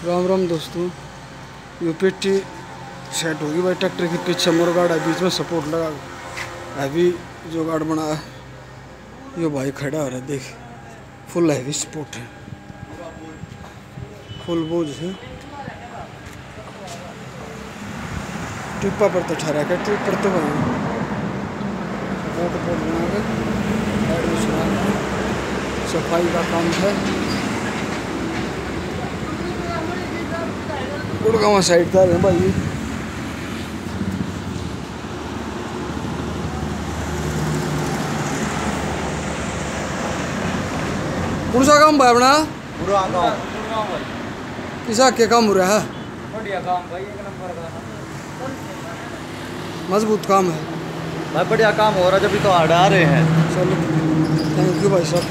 राम राम दोस्तों ये पेटी सेट होगी भाई ट्रैक्टर के पीछे मोर गाड़ है, बीच में सपोर्ट लगा हैवी जो गार्ड बना ये भाई खड़ा हो रहा है, देख। फुल हैवी सपोर्ट है। फुल बोझ है। टिप्पा पर तो ठहरा कर ट्रिप पर तो भाई। सपोर्ट बना के। सफ़ाई का काम है। गुड़गावा साइड का है भाई कौन सा काम भाई अपना। पूरा किसा के काम हो रहा है। बढ़िया काम भाई एक नंबर का। मज़बूत काम है। भाई बढ़िया काम हो रहा है जब तो हटा रहे हैं। चलो थैंक यू भाई साहब।